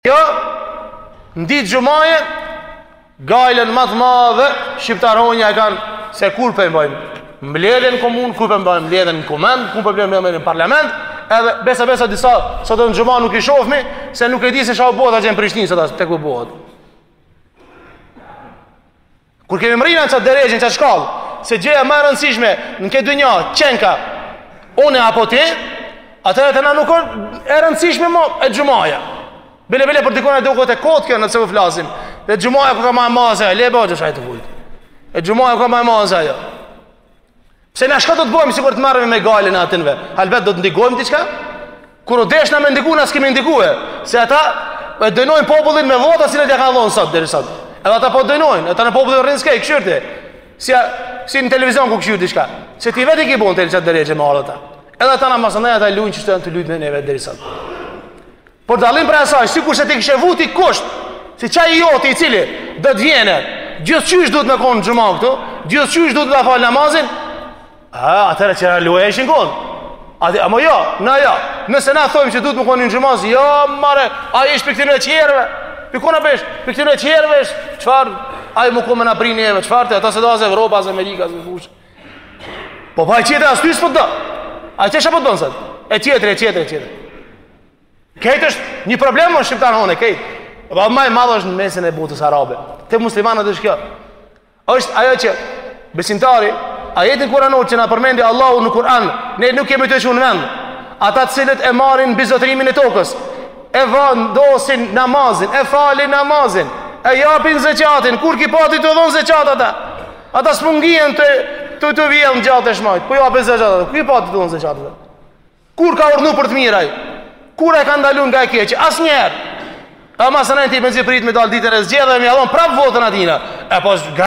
Kjo në ditë xhumaje gajlen më të madhe shqiptaronja e kanë se kur po e mbajmë mbledhjen në komunë, kur po e mbajmë mbledhjen në kuvend, kur po mbajmë mbledhjen në parlament, edhe besa besa disa sot në xhuma nuk i shofmi, se nuk e di se çka u bëhet atje në Prishtinë sot as tek ku bëhet. Kur kemi mërri në qatë derexhe, në qatë shkallë, se gjëja ma e rëndësishme në këtë dynja, qenka, une apo ti, atëherë tana nuk o e rëndësishme më e xhumaja. Bile, bile, për dikona e duket e kotë kjo na që po flasim, dhe xhumaja kur ka ma e mase, le e bëgjë shajtë të fujtë. E xhumaja kur ka ma e mase ajo. Pse na çka do të bëjmë sikur të merremi me gajlen e atinve? Halbet do të ndikojmë diçka? Kur u desh na me ndiku, na s'kemi ndikue. Se ata e dënojnë popullin me vota cilat ja ka dhonë sot, deri sot. Edhe ata po dënojnë, tana populli rri s'kej, kqyr ti. Si, a, si në televizion kur kqyr diçka. Se ti vetë i ki bonë te qat derexhe me ardhë ata. Edhe ata masandej, ata lujnë qysh janë tu lujt me neve deri sot. Për dallim prej asaj, sikurse ti kishe vu ti kusht, si qaj i joti i cili, dhe të vjen, gjithqysh duhet me konë në xhuma këtu, gjithqysh duhet me falë namazin, a, atëherë që në luaj e ishin kodë, a, a më jo, na jo, nëse na thojmë që duhet me konë në xhuma, si jo, mare, a ish për këtinu e qjerëve, për kona pesh, për këtinu e qjerëve, qëfar, a i më kumë në brini e me, qëfar të, ata s'e do as Evropa, as Amerika, as kush, po pa e qjetëre asë ty së për të, a qështë për të bënë sëtë, e qjetëre, e qjetëre, e qjetëre, Kejt është një problem në shqiptarhone, kejt. Po më e madh është në mesin e botës arabe. Te muslimanët është kjo. Është ajo që besimtari, ajetin kuranor që na përmendi Allahu në Kur'an, ne nuk kemi të çum në vend. Ata të cilët e marrin mbizotërimin e tokës, e vendosin namazin, e falin namazin, e japin zekatin, kur i ke pa ti tu dhon zekat ata. Ata s'munden tu vjedh gjallë e shmajt. Po japin zekat. Ku i pe ti tu dhon zekat? Kur ka urdhnu për të mirë ai? Kur e ka ndalu nga e keqja? Asnjëherë. A masanej ti mezi prit me dalë ditën e zgjedhjeve me ja dhon prapë votën atina. E po zga...